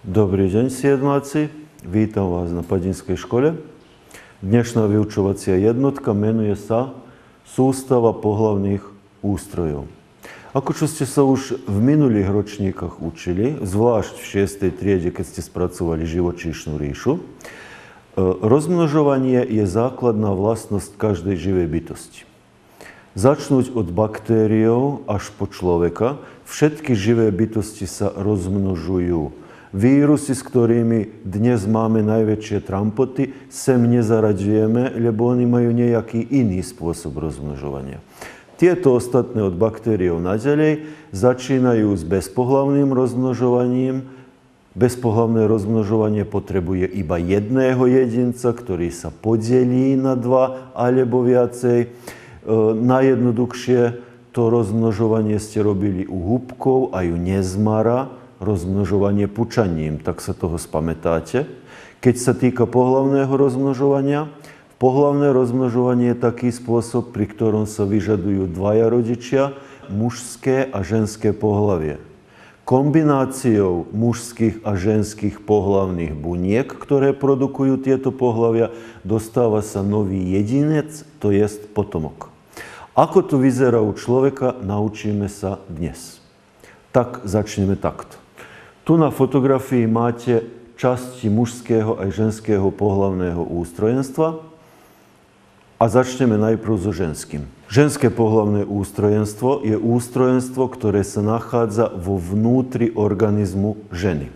Dobrý deň, siedmáci. Vítam vás na Padinskej škole. Dnešná vyučovacia jednotka menuje sa Sústava pohlavných ústrojov. Ako čo ste sa už v minulých ročníkach učili, zvlášť v 6. triede, keď ste spracovali živočíšnu ríšu, e, rozmnožovanie je základná vlastnosť každej živej bytosti. Začnúť od baktériov až po človeka, všetky živé bytosti sa rozmnožujú. Vírusy, s ktorými dnes máme najväčšie trampoty, sem nezaraďujeme, lebo oni majú nejaký iný spôsob rozmnožovania. Tieto ostatné od baktériov naďalej začínajú s bezpohlavným rozmnožovaním. Bezpohlavné rozmnožovanie potrebuje iba jedného jedinca, ktorý sa podelí na dva alebo viacej. E, najjednoduchšie to rozmnožovanie ste robili u húbkov a u nezmara, rozmnožovanie pučaním, tak sa toho spamätáte. Keď sa týka pohlavného rozmnožovania, pohlavné rozmnožovanie je taký spôsob, pri ktorom sa vyžadujú dvaja rodičia, mužské a ženské pohlavie. Kombináciou mužských a ženských pohlavných buniek, ktoré produkujú tieto pohlavia, dostáva sa nový jedinec, to jest potomok. Ako to vyzerá u človeka, naučíme sa dnes. Tak začneme takto. Tu na fotografii máte časti mužského aj ženského pohlavného ústrojenstva a začneme najprv so ženským. Ženské pohlavné ústrojenstvo je ústrojenstvo, ktoré sa nachádza vo vnútri organizmu ženy.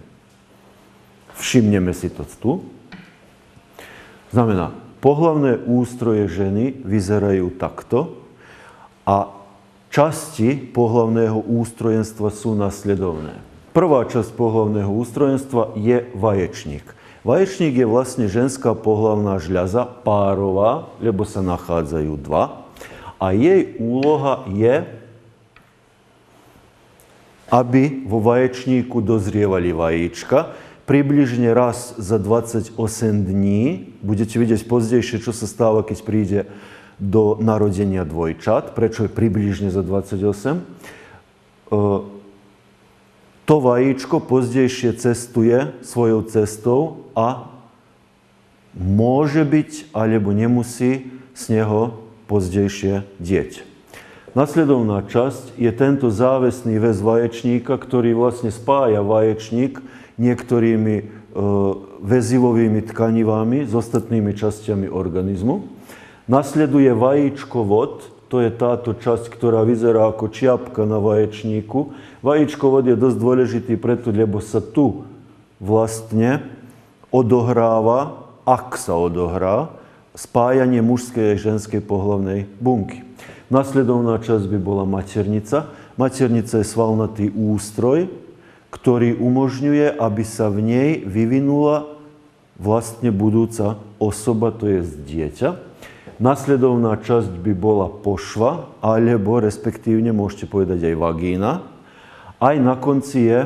Všimneme si to tu. Znamená, pohlavné ústroje ženy vyzerajú takto. A časti pohlavného ústrojenstva sú nasledovné. Prvá časť pohlavného ústrojenstva je vaječník. Vaječník je vlastne ženská pohlavná žľaza, párová, lebo sa nachádzajú dva. A jej úloha je, aby vo vaječníku dozrievali vajíčka. Približne raz za 28 dní, budete vidieť pozdejšie, čo sa stáva, keď príde do narodenia dvojčat, prečo je približne za 28. To vajíčko pozdejšie cestuje svojou cestou a môže byť alebo nemusí z neho pozdejšie dieť. Nasledovná časť je tento závesný väz vaječníka, ktorý vlastne spája vaječník niektorými e, väzivovými tkanivami s ostatnými časťami organizmu. Nasleduje vajíčkovod, to je táto časť, ktorá vyzerá ako čiapka na vaječníku. Vajíčkovod je dosť dôležitý preto, lebo sa tu vlastne odohráva, ak sa odohrá, spájanie mužskej a ženskej pohlavnej bunky. Nasledovná časť by bola maternica. Maternica je svalnatý ústroj, ktorý umožňuje, aby sa v nej vyvinula vlastne budúca osoba, to je dieťa. Nasledovná časť by bola pošva, alebo respektívne môžete povedať aj vagína. Aj na konci je,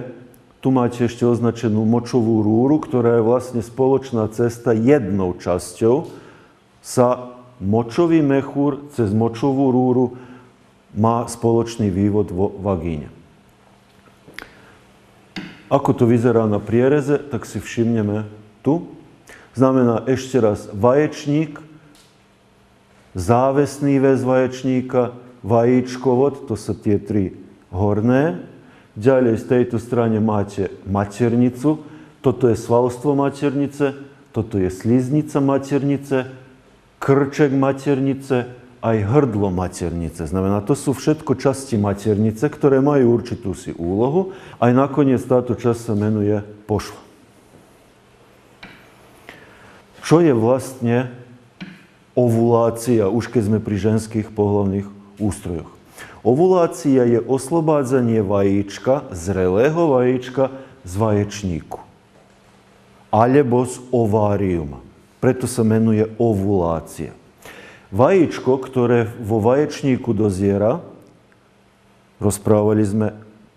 tu máte ešte označenú močovú rúru, ktorá je vlastne spoločná cesta jednou časťou sa močový mechúr cez močovú rúru má spoločný vývod vo vagíne. Ako to vyzerá na priereze, tak si všimneme tu. Znamená ešte raz vaječník, závesný väz vaječníka, vajíčkovod, to sú tie tri horné. Ďalej z tejto strane máte maternicu, toto je svalstvo maternice, toto je sliznica maternice, krček maternice, aj hrdlo maternice. Znamená, to sú všetko časti maternice, ktoré majú určitú si úlohu. Aj nakoniec táto časť sa menuje pošva. Čo je vlastne ovulácia, už keď sme pri ženských pohľavných ústrojoch. Ovulácia je oslobádzanie vajíčka, zrelého vajíčka z vaječníku alebo z ováriuma. Preto sa menuje ovulácia. Vajíčko, ktoré vo vaječníku doziera, rozprávali sme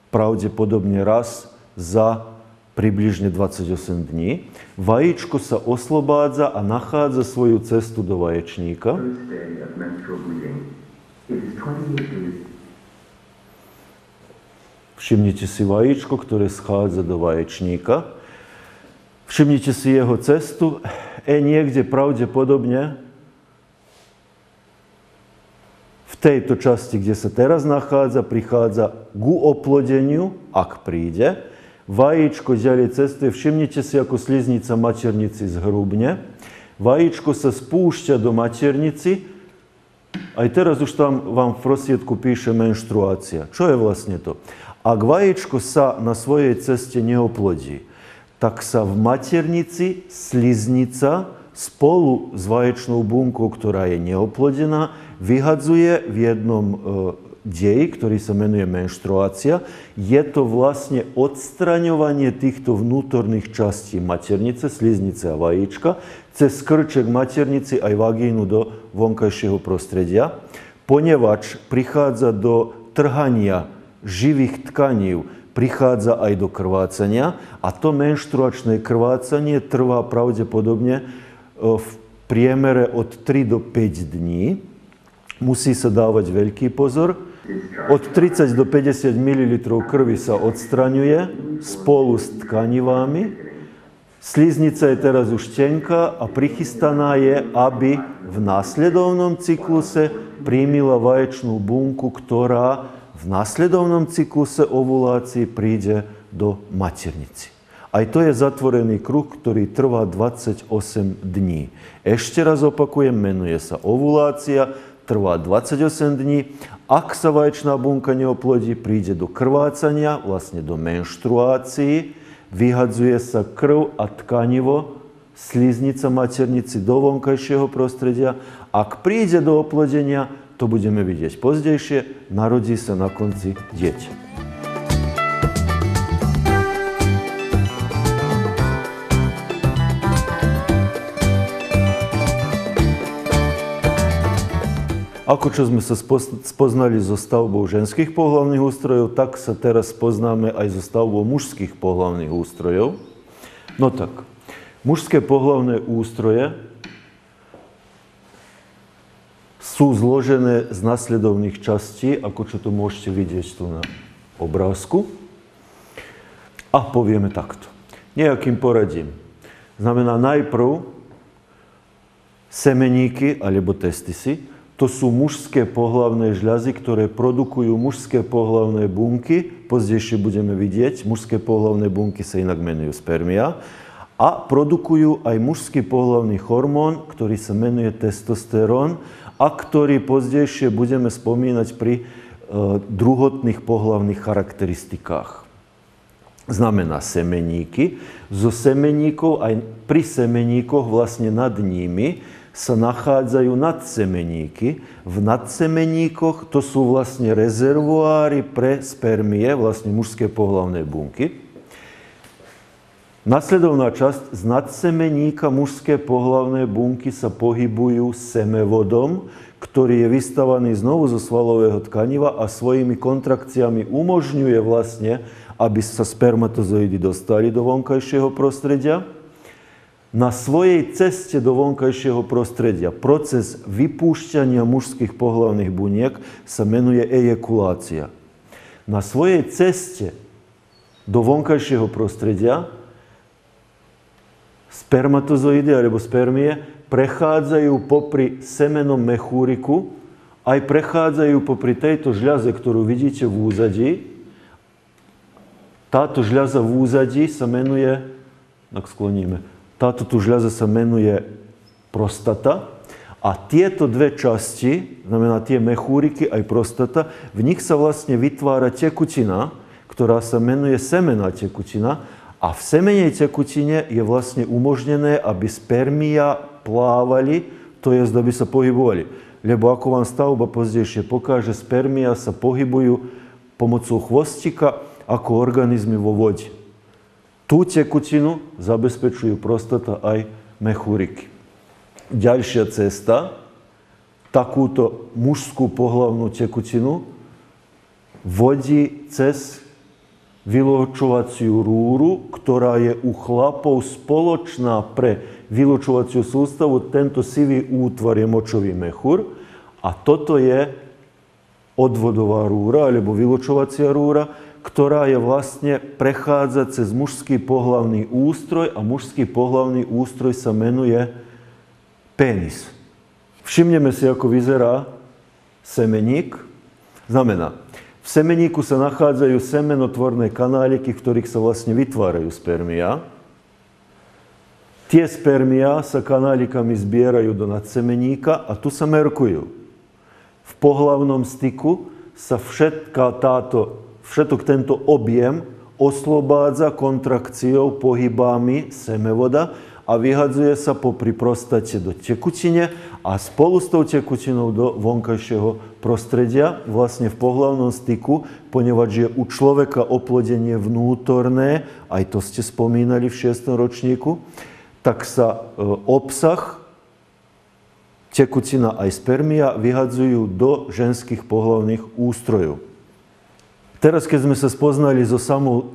pravdepodobne raz za približne 28 dní. Vajíčko sa oslobádza a nachádza svoju cestu do vaječníka. Všimnite si vajíčko, ktoré schádza do vaječníka. Všimnite si jeho cestu. E niekde pravdepodobne v tejto časti, kde sa teraz nachádza, prichádza ku oplodeniu, ak príde. Vajíčko ďalej cestuje. Všimnite si, ako sliznica maternici zhrubne. Vajíčko sa spúšťa do maternici. Aj teraz už tam vám v prosiedku píše menštruácia. Čo je vlastne to? Ak vajíčko sa na svojej ceste neoplodí, tak sa v maternici sliznica spolu s vaječnou bunkou, ktorá je neoplodená, vyhadzuje v jednom e, dej, ktorý sa menuje menštruácia. Je to vlastne odstraňovanie týchto vnútorných častí maternice, sliznice a vajíčka, cez krček maternici aj vagínu do vonkajšieho prostredia, ponevač prichádza do trhania živých tkaní, prichádza aj do krvácania a to menštruačné krvácanie trvá pravdepodobne e, v priemere od 3 do 5 dní. Musí sa dávať veľký pozor. Od 30 do 50 ml krvi sa odstraňuje spolu s tkanivami. Sliznica je teraz už tenká a prichystaná je, aby v následovnom cykluse príjmila vaječnú bunku, ktorá v následovnom cykluse ovulácii príde do maternici. Aj to je zatvorený kruh, ktorý trvá 28 dní. Ešte raz opakujem, menuje sa ovulácia, trvá 28 dní. Ak sa vaječná bunka neoplodí, príde do krvácania, vlastne do menštruácií, vyhadzuje sa krv a tkanivo, sliznica maternici do vonkajšieho prostredia. Ak príde do oplodenia, to budeme vidieť pozdejšie, narodí sa Ako čo sme sa spoznali so stavbou ženských pohľavných ústrojov, tak sa teraz poznáme aj so stavbou mužských pohľavných ústrojov. No tak, mužské pohľavné ústroje sú zložené z nasledovných častí, ako čo to môžete vidieť tu na obrázku. A povieme takto. Nejakým poradím. Znamená najprv semeníky alebo testisy. To sú mužské pohlavné žľazy, ktoré produkujú mužské pohlavné bunky. Pozdejšie budeme vidieť, mužské pohlavné bunky sa inak menujú spermia. A produkujú aj mužský pohlavný hormón, ktorý sa menuje testosterón a ktorý pozdejšie budeme spomínať pri e, druhotných pohlavných charakteristikách. Znamená semeníky. Zo semeníkov aj pri semeníkoch vlastne nad nimi sa nachádzajú nadsemeníky. V nadsemeníkoch to sú vlastne rezervoáry pre spermie, vlastne mužské pohlavné bunky. Nasledovná časť z nadsemeníka mužské pohlavné bunky sa pohybujú semevodom, ktorý je vystavaný znovu zo svalového tkaniva a svojimi kontrakciami umožňuje vlastne, aby sa spermatozoidy dostali do vonkajšieho prostredia. Na svojej ceste do vonkajšieho prostredia proces vypúšťania mužských pohlavných buniek sa menuje ejekulácia. Na svojej ceste do vonkajšieho prostredia spermatozoidy alebo spermie prechádzajú popri semenom mechúriku, aj prechádzajú popri tejto žľaze, ktorú vidíte v úzadí. Táto žľaza v úzadí sa menuje, ak skloníme, tu žľaza sa menuje prostata. A tieto dve časti, znamená tie mechúriky aj prostata, v nich sa vlastne vytvára tekutina, ktorá sa menuje semená tekutina a v semenej tekutine je vlastne umožnené, aby spermia plávali, to je, aby sa pohybovali. Lebo ako vám stavba pozdejšie pokáže, spermia sa pohybujú pomocou chvostika ako organizmy vo vode. Tekutinu zabezpečujú prostata aj mechúriky. Ďalšia cesta, takúto mužskú pohlavnú tekutinu vodí cez vylučovaciu rúru, ktorá je u chlapov spoločná pre vylučovaciu sústavu. Tento sivý útvar je močový mechúr a toto je odvodová rúra alebo vylučovacia rúra, ktorá je vlastne, prechádza cez mužský pohlavný ústroj a mužský pohlavný ústroj sa menuje pénis. Všimneme si, ako vyzerá semeník. Znamená, v semeníku sa nachádzajú semenotvorné kanáliky, v ktorých sa vlastne vytvárajú spermia. Tie spermia sa kanálikami zbierajú do nadsemeníka a tu sa merkujú. V pohlavnom styku sa všetká táto, všetok tento objem oslobádza kontrakciou, pohybami semevoda a vyhadzuje sa popri prostate do tekutine a spolu s tou tekutinou do vonkajšieho prostredia, vlastne v pohlavnom styku, ponieważ je u človeka oplodenie vnútorné, aj to ste spomínali v 6. ročníku, tak sa e, obsah tekutina aj spermia vyhadzujú do ženských pohlavných ústrojov. Teraz, keď sme sa spoznali so samou e,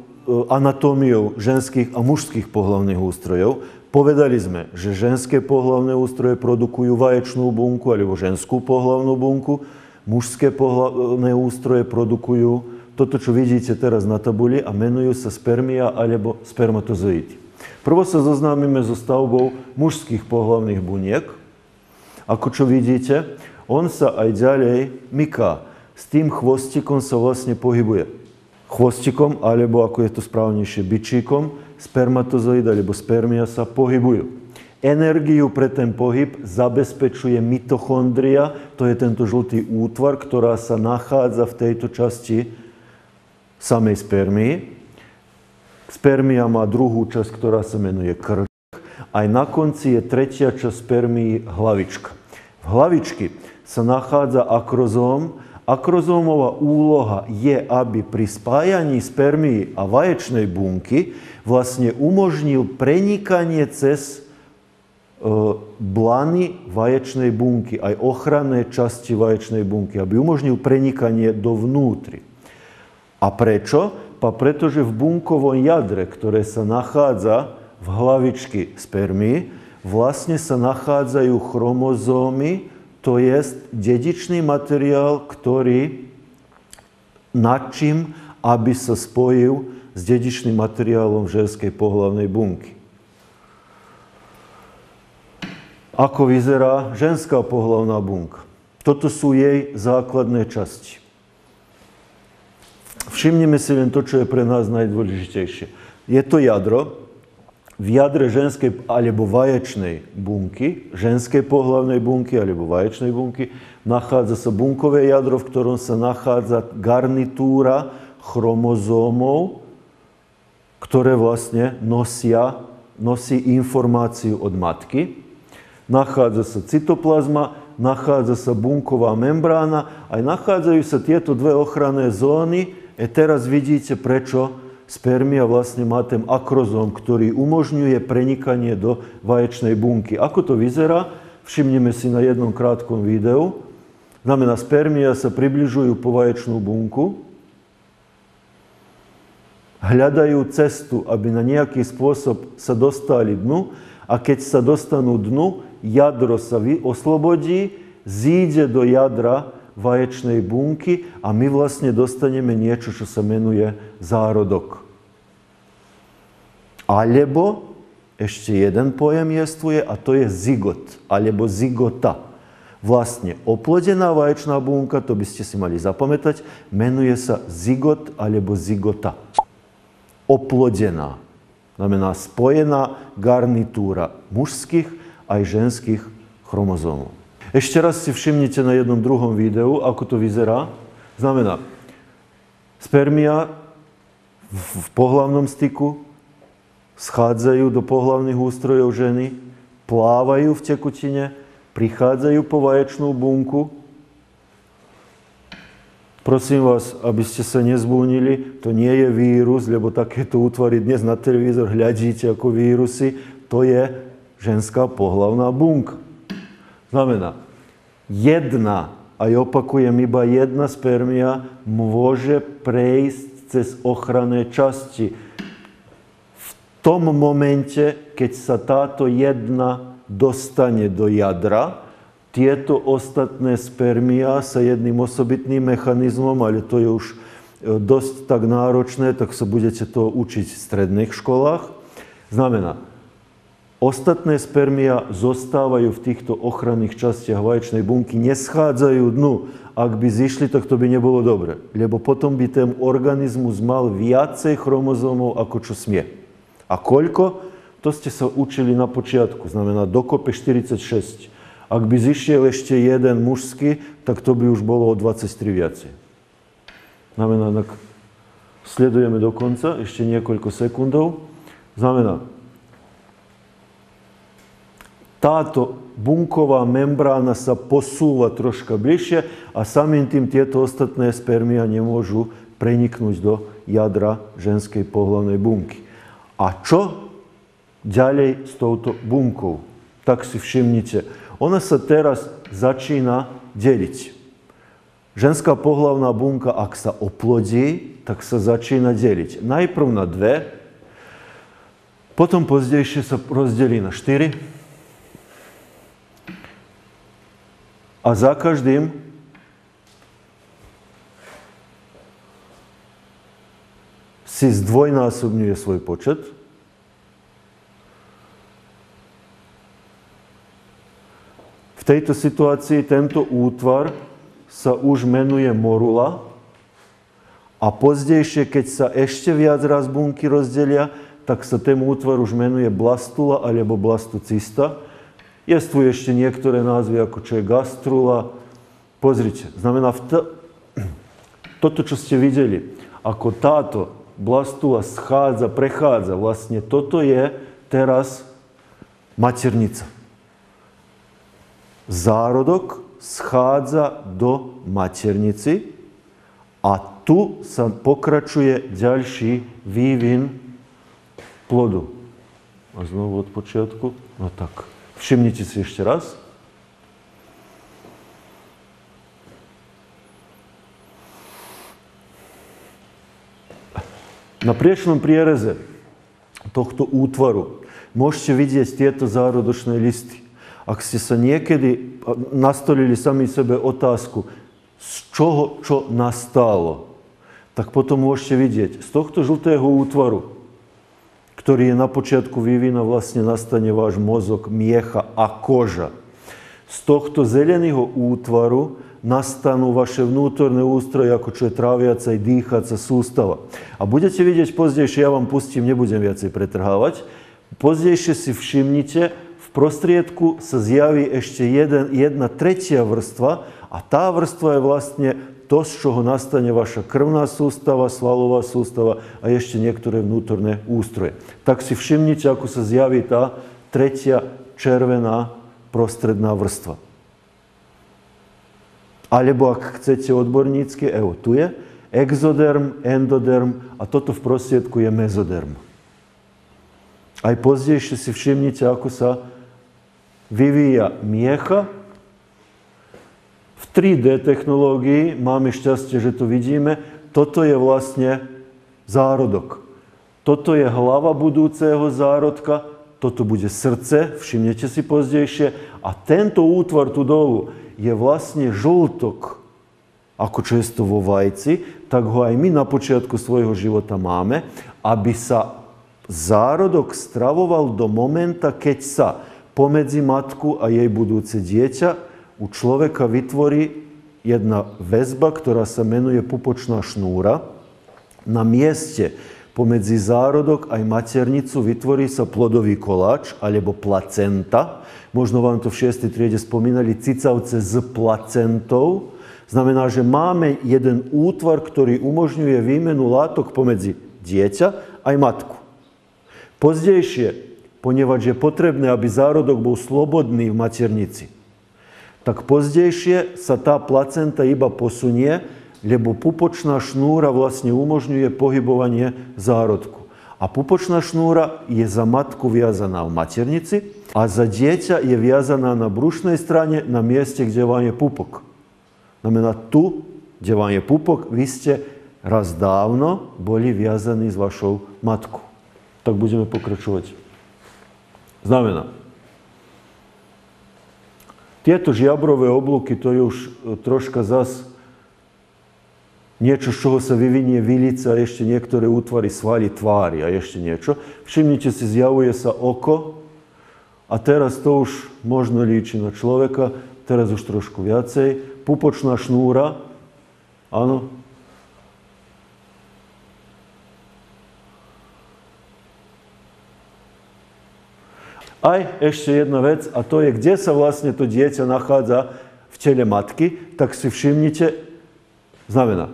anatómiou ženských a mužských pohlavných ústrojov, Povedali sme, že ženské pohlavné ústroje produkujú vaječnú bunku alebo ženskú pohlavnú bunku, mužské pohlavné ústroje produkujú toto, čo vidíte teraz na tabuli a menujú sa spermia alebo spermatozoidi. Prvo sa zoznámime so stavbou mužských pohlavných buniek. Ako čo vidíte, on sa aj ďalej myká. S tým chvostikom sa vlastne pohybuje. Chvostikom, alebo ako je to správnejšie, byčíkom, spermatozoid alebo spermia sa pohybujú. Energiu pre ten pohyb zabezpečuje mitochondria, to je tento žltý útvar, ktorá sa nachádza v tejto časti samej spermii. Spermia má druhú časť, ktorá sa menuje krk. Aj na konci je tretia časť spermii hlavička. V hlavičky sa nachádza akrozóm. Akrozómová úloha je, aby pri spájaní spermii a vaječnej bunky vlastne umožnil prenikanie cez e, blany vaječnej bunky, aj ochranné časti vaječnej bunky, aby umožnil prenikanie dovnútri. A prečo? Pa pretože v bunkovom jadre, ktoré sa nachádza v hlavičky spermii, vlastne sa nachádzajú chromozómy, to je dedičný materiál, ktorý načím, aby sa spojil s dedičným materiálom ženskej pohlavnej bunky. Ako vyzerá ženská pohlavná bunka? Toto sú jej základné časti. Všimnime si len to, čo je pre nás najdôležitejšie. Je to jadro, v jadre ženskej alebo vaječnej bunky, ženskej pohlavnej bunky alebo vaječnej bunky, nachádza sa bunkové jadro, v ktorom sa nachádza garnitúra chromozómov, ktoré vlastne nosia, nosí informáciu od matky. Nachádza sa cytoplazma, nachádza sa bunková membrána, aj nachádzajú sa tieto dve ochranné zóny. E teraz vidíte, prečo spermia vlastne má ten akrozóm, ktorý umožňuje prenikanie do vaječnej bunky. Ako to vyzerá? Všimnime si na jednom krátkom videu. Znamená, spermia sa približujú po vaječnú bunku, hľadajú cestu, aby na nejaký spôsob sa dostali dnu a keď sa dostanú dnu, jadro sa oslobodí, zíde do jadra vaječnej bunky a my vlastne dostaneme niečo, čo sa menuje zárodok. Alebo ešte jeden pojem jestvuje a to je zigot, alebo zigota. Vlastne oplodená vaječná bunka, to by ste si mali zapamätať, menuje sa zigot alebo zigota oplodená. Znamená spojená garnitúra mužských aj ženských chromozómov. Ešte raz si všimnite na jednom druhom videu, ako to vyzerá. Znamená, spermia v pohlavnom styku schádzajú do pohlavných ústrojov ženy, plávajú v tekutine, prichádzajú po vaječnú bunku, Prosím vás, aby ste sa nezbúnili, to nie je vírus, lebo takéto útvary dnes na televízor hľadíte ako vírusy, to je ženská pohlavná bunka. Znamená, jedna, aj opakujem, iba jedna spermia môže prejsť cez ochranné časti. V tom momente, keď sa táto jedna dostane do jadra, tieto ostatné spermia sa jedným osobitným mechanizmom, ale to je už dosť tak náročné, tak sa budete to učiť v stredných školách. Znamená, ostatné spermia zostávajú v týchto ochranných častiach vaječnej bunky, neschádzajú dnu. Ak by zišli, tak to by nebolo dobre, lebo potom by ten organizmus mal viacej chromozómov, ako čo smie. A koľko? To ste sa učili na počiatku, znamená dokope 46. Ak by zišiel ešte jeden mužský, tak to by už bolo o 23 viacej. Znamená, tak sledujeme do konca, ešte niekoľko sekundov. Znamená, táto bunková membrána sa posúva troška bližšie a samým tým tieto ostatné spermia nemôžu preniknúť do jadra ženskej pohľavnej bunky. A čo ďalej s touto bunkou? Tak si všimnite. Ona sa teraz začína deliť. Ženská pohlavná bunka, ak sa oplodí, tak sa začína deliť. Najprv na dve, potom pozdejšie sa rozdelí na štyri a za každým si zdvojnásobňuje svoj počet. V tejto situácii tento útvar sa už menuje morula a pozdejšie, keď sa ešte viac raz bunky rozdelia, tak sa ten útvar už menuje blastula alebo blastocysta. Je tu ešte niektoré názvy, ako čo je gastrula. Pozrite, znamená, t- toto, čo ste videli, ako táto blastula schádza, prechádza, vlastne toto je teraz maternica. Zárodok schádza do maternici a tu sa pokračuje ďalší vývin plodu. A znovu od počiatku. No tak, si ešte raz. Na priečnom priereze tohto útvaru môžete vidieť tieto zárodočné listy. Ak ste sa niekedy nastolili sami sebe otázku, z čoho čo nastalo, tak potom môžete vidieť, z tohto žltého útvaru, ktorý na počiatku vývina, vlastne nastane váš mozog, miecha a koža. Z tohto zeleného útvaru nastanú vaše vnútorné ústroje, ako čo je tráviaca i dýchaca sústava. A budete vidieť pozdejšie, ja vám pustím, nebudem viacej pretrhávať, pozdejšie si všimnite, prostriedku sa zjaví ešte jeden, jedna tretia vrstva a tá vrstva je vlastne to, z čoho nastane vaša krvná sústava, svalová sústava a ešte niektoré vnútorné ústroje. Tak si všimnite, ako sa zjaví tá tretia červená prostredná vrstva. Alebo ak chcete odbornícky, evo, tu je exoderm, endoderm a toto v prostriedku je mezoderm. Aj pozdejšie si všimnite, ako sa vyvíja miecha. V 3D technológii máme šťastie, že to vidíme. Toto je vlastne zárodok. Toto je hlava budúceho zárodka, toto bude srdce, všimnete si pozdejšie. A tento útvar tu dolu je vlastne žltok, ako často vo vajci, tak ho aj my na počiatku svojho života máme, aby sa zárodok stravoval do momenta, keď sa pomedzi matku a jej budúce dieťa u človeka vytvorí jedna väzba, ktorá sa menuje pupočná šnúra. Na mieste pomedzi zárodok aj maternicu vytvorí sa plodový koláč alebo placenta. Možno vám to v 6. triede spomínali, cicavce s placentou. Znamená, že máme jeden útvar, ktorý umožňuje výmenu látok pomedzi dieťa aj matku. Pozdejšie ponieważ je potrebné, aby zárodok bol slobodný v maternici. Tak pozdejšie sa tá placenta iba posunie, lebo pupočná šnúra vlastne umožňuje pohybovanie zárodku. A pupočná šnúra je za matku viazaná v maternici a za dieťa je viazaná na brušnej strane, na mieste, kde vám je pupok. Znamená, tu, kde vám je pupok, vy ste raz dávno boli viazaní s vašou matkou. Tak budeme pokračovať. Znamená, tieto žiabrové oblúky, to je už e, troška zas niečo, z čoho sa vyvinie vilica a ešte niektoré útvary svaly tvári a ešte niečo. Všimnite si, zjavuje sa oko a teraz to už možno líči na človeka, teraz už trošku viacej. Pupočná šnúra, áno, Aj ešte jedna vec, a to je, kde sa vlastne to dieťa nachádza v tele matky, tak si všimnite, znamená,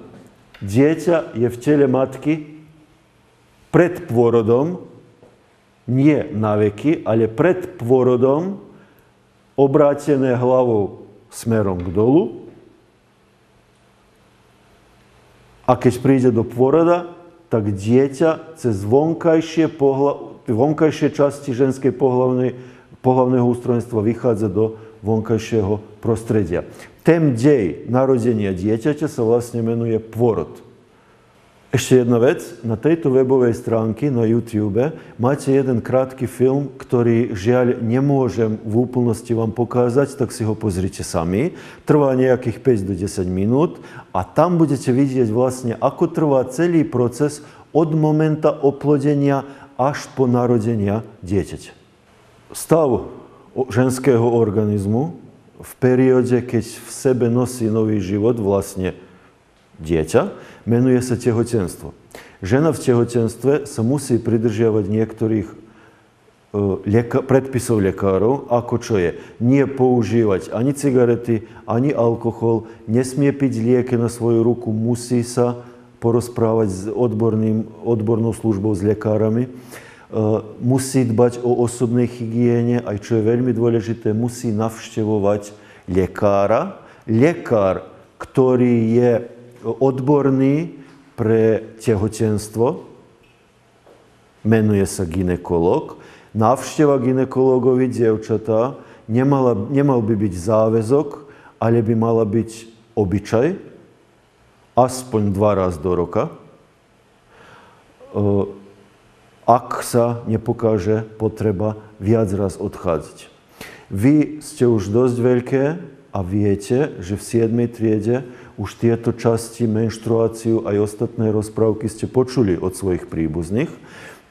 dieťa je v tele matky pred pôrodom, nie na veky, ale pred pôrodom, obrátené hlavou smerom k dolu. A keď príde do pôroda, tak dieťa cez vonkajšie pohľad, vonkajšie časti ženskej pohlavnej, pohlavného ústrojenstva vychádza do vonkajšieho prostredia. Ten dej narodenia dieťaťa sa vlastne menuje pôrod. Ešte jedna vec, na tejto webovej stránke na YouTube máte jeden krátky film, ktorý žiaľ nemôžem v úplnosti vám pokázať, tak si ho pozrite sami. Trvá nejakých 5 do 10 minút a tam budete vidieť vlastne, ako trvá celý proces od momenta oplodenia až po narodenia dieťaťa. Stav ženského organizmu v perióde, keď v sebe nosí nový život, vlastne dieťa, menuje sa tehotenstvo. Žena v tehotenstve sa musí pridržiavať niektorých leka- predpisov lekárov, ako čo je. Nie používať ani cigarety, ani alkohol, nesmie piť lieky na svoju ruku, musí sa porozprávať s odborným, odbornou službou, s lekárami. Musí dbať o osobnej hygiene, aj čo je veľmi dôležité, musí navštevovať lekára. Lekár, ktorý je odborný pre tehotenstvo, menuje sa ginekolog. Návšteva ginekológovi dievčatá nemala, nemal by byť záväzok, ale by mala byť obyčaj, dva raz do roka, ak sa nepokáže potreba viac raz odchádzať. Vy ste už dosť veľké a viete, že v 7. triede už tieto časti, menštruáciu aj ostatné rozprávky ste počuli od svojich príbuzných.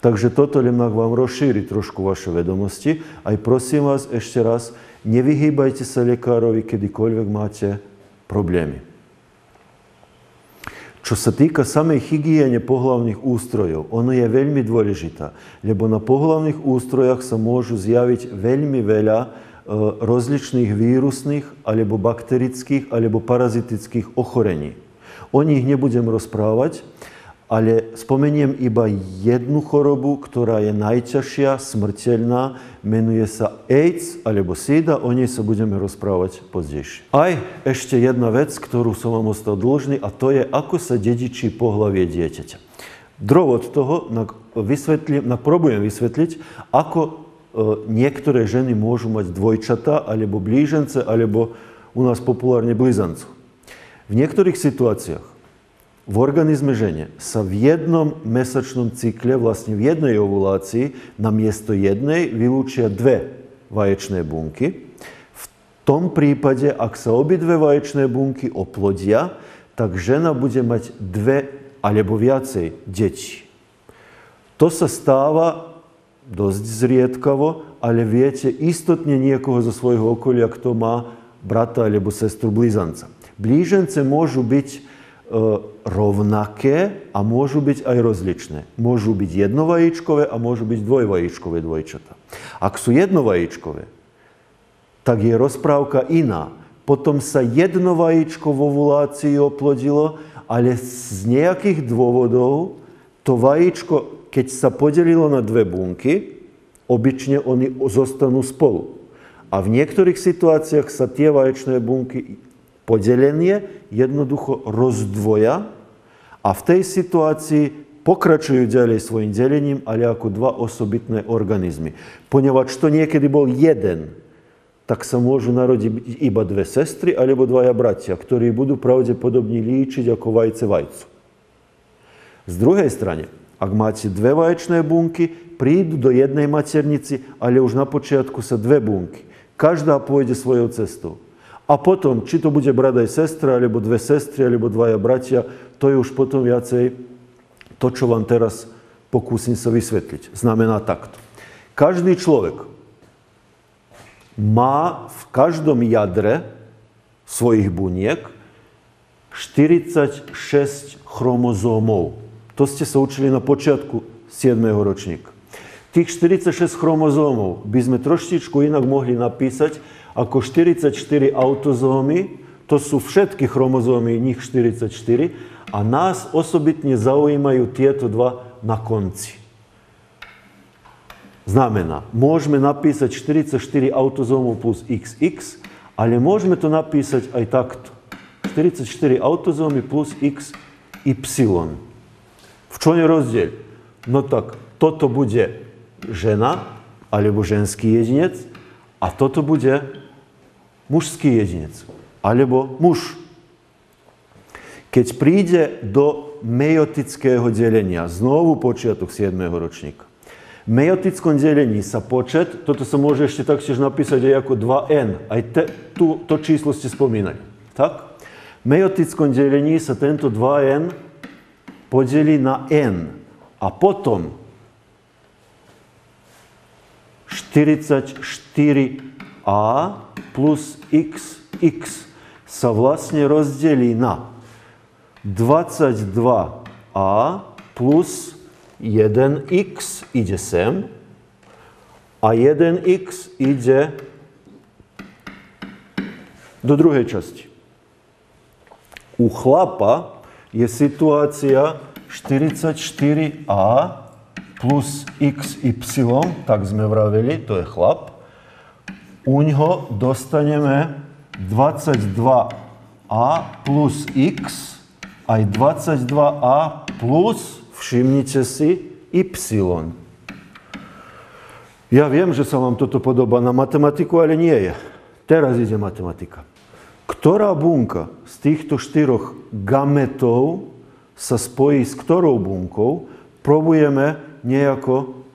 Takže toto len vám rozšíri trošku vaše vedomosti. Aj prosím vás ešte raz, nevyhýbajte sa lekárovi, kedykoľvek máte problémy. Čo sa týka samej hygiene pohlavných ústrojov, ono je veľmi dôležitá, lebo na pohlavných ústrojach sa môžu zjaviť veľmi veľa e, rozličných vírusných, alebo bakterických, alebo parazitických ochorení. O nich nebudem rozprávať, ale spomeniem iba jednu chorobu, ktorá je najťažšia, smrteľná, menuje sa AIDS alebo SIDA, o nej sa budeme rozprávať pozdejšie. Aj ešte jedna vec, ktorú som vám ostal dlžný, a to je, ako sa dedičí pohlavie dieťaťa. Drovod toho vysvetlím, probujem vysvetliť, ako e, niektoré ženy môžu mať dvojčata, alebo blížence, alebo u nás populárne blizancov. V niektorých situáciách organizme žene sa v jednom mesačnom cykle, vlastne v jednej ovulácii, na miesto jednej vylúčia dve vaječné bunky. V tom prípade, ak sa obidve vaječné bunky oplodia, tak žena bude mať dve alebo viacej detí. To sa stáva dosť zriedkavo, ale viete istotne niekoho zo svojho okolia, kto má brata alebo sestru blízanca. Blížence môžu byť rovnaké a môžu byť aj rozličné. Môžu byť jednovajíčkové a môžu byť dvojvajíčkové dvojčata. Ak sú jednovajíčkové, tak je rozprávka iná. Potom sa jedno vajíčko v ovulácii oplodilo, ale z nejakých dôvodov to vajíčko, keď sa podelilo na dve bunky, obyčne oni zostanú spolu. A v niektorých situáciách sa tie vaječné bunky podelenie jednoducho rozdvoja a v tej situácii pokračujú ďalej svojim delením, ale ako dva osobitné organizmy. Ponieważ to niekedy bol jeden, tak sa môžu narodiť iba dve sestry alebo dvaja bratia, ktorí budú pravdepodobne líčiť ako vajce vajcu. Z druhej strany, ak máte dve vaječné bunky, prídu do jednej maternici, ale už na počiatku sa dve bunky. Každá pôjde svojou cestou. A potom, či to bude brat aj sestra, alebo dve sestry, alebo dvaja bratia, to je už potom viacej to, čo vám teraz pokúsim sa vysvetliť. Znamená takto. Každý človek má v každom jadre svojich buniek 46 chromozómov. To ste sa učili na počiatku 7. ročníka. Tých 46 chromozómov by sme troštičku inak mohli napísať ako 44 autozómy, to sú všetky chromozómy, nich 44, a nás osobitne zaujímajú tieto dva na konci. Znamená, môžeme napísať 44 autozómov plus XX, ale môžeme to napísať aj takto. 44 autozómy plus XY. V čom je rozdiel? No tak, toto bude žena, alebo ženský jedinec, a toto bude mužský jedinec alebo muž. Keď príde do mejotického delenia, znovu počiatok 7. ročníka, v mejotickom delení sa počet, toto sa môže ešte taktiež napísať aj ako 2n, aj te, tu, to číslo ste spomínali. Tak? V mejotickom delení sa tento 2n podelí na n a potom 44a plus xx sa vlastne rozdelí na 22a plus 1x ide sem a 1x ide do druhej časti. U chlapa je situácia 44a plus xy, tak sme vraveli, to je chlap, u ňoho dostaneme 22a plus x aj 22a plus, všimnite si, y. Ja viem, že sa vám toto podobá na matematiku, ale nie je. Teraz ide matematika. Ktorá bunka z týchto štyroch gametov sa spojí s ktorou bunkou, probujeme nejako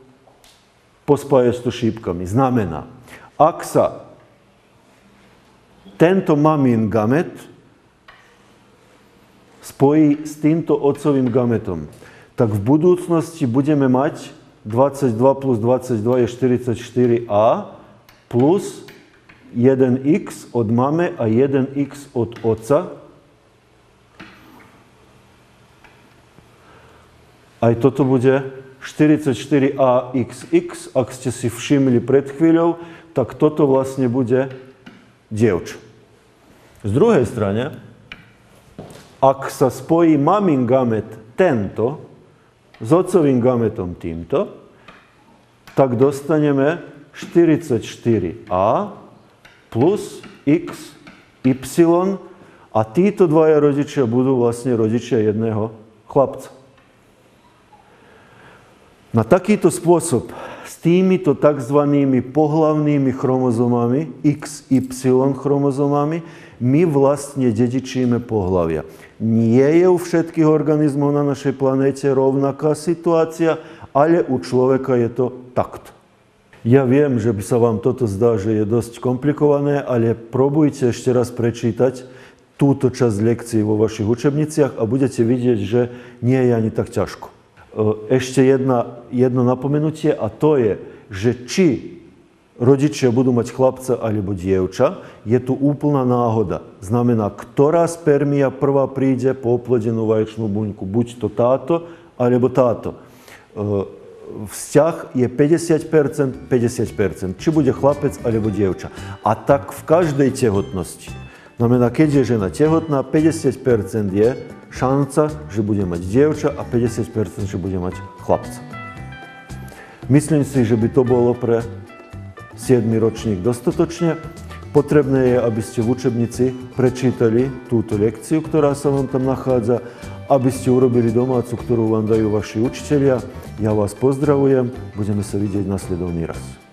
pospájať to šípkami. Znamená, ak sa tento mamín gamet spojí s týmto otcovým gametom, tak v budúcnosti budeme mať 22 plus 22 je 44a plus 1x od mame a 1x od otca. Aj toto bude 44axx, ak ste si všimli pred chvíľou, tak toto vlastne bude dievč. Z druhej strane, ak sa spojí mamin gamet tento s otcovým gametom týmto, tak dostaneme 44a plus x, y a títo dvaja rodičia budú vlastne rodičia jedného chlapca. Na takýto spôsob s týmito tzv. pohlavnými chromozomami, XY chromozomami, my vlastne dedičíme pohlavia. Nie je u všetkých organizmov na našej planéte rovnaká situácia, ale u človeka je to takto. Ja viem, že by sa vám toto zdá, že je dosť komplikované, ale probujte ešte raz prečítať túto časť lekcií vo vašich učebniciach a budete vidieť, že nie je ani tak ťažko. E, ešte jedna, jedno napomenutie a to je, že či rodičia budú mať chlapca alebo dievča, je tu úplná náhoda. Znamená, ktorá spermia prvá príde po oplodenú vaječnú buňku. Buď to táto, alebo táto. E, vzťah je 50%, 50%. Či bude chlapec alebo dievča. A tak v každej tehotnosti. Znamená, keď je žena tehotná, 50% je šanca, že bude mať dievča a 50%, že bude mať chlapca. Myslím si, že by to bolo pre 7. ročník dostatočne. Potrebné je, aby ste v učebnici prečítali túto lekciu, ktorá sa vám tam nachádza, aby ste urobili domácu, ktorú vám dajú vaši učitelia. Ja vás pozdravujem, budeme sa vidieť nasledovný raz.